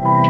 you